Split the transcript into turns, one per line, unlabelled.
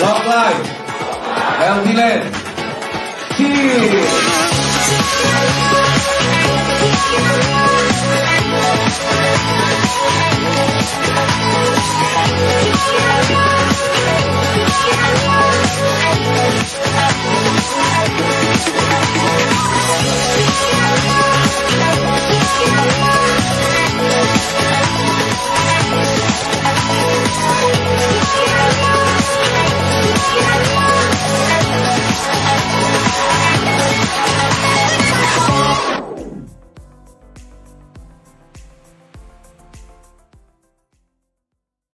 vai Leo đi lên. Cheers.